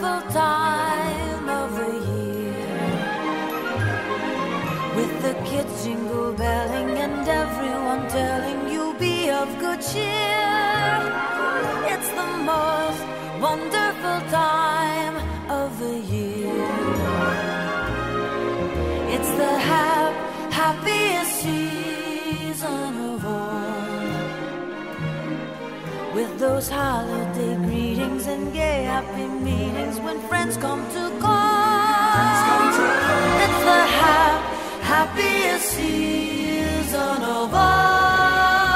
wonderful time of the year. With the kids jingle belling and everyone telling you be of good cheer. It's the most wonderful time of the year. It's the hap- happiest season of all. With those holiday greetings and gay happy meetings when friends come to call. It's the hap- happiest season of all.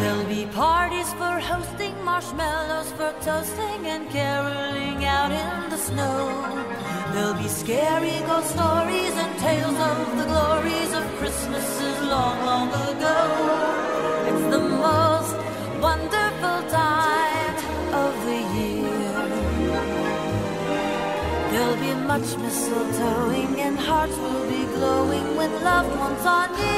There'll be parties for hosting, marshmallows for toasting, and caroling out in the snow. There'll be scary ghost stories and tales of the glories of Christmases long, long ago. Be much mistletoeing and hearts will be glowing when loved ones are near.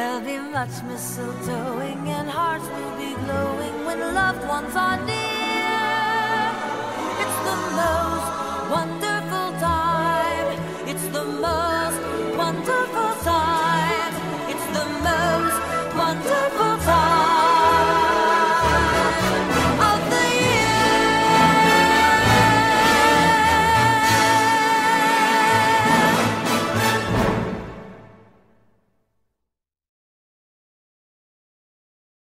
There'll be much mistletoeing and hearts will be glowing when loved ones are near.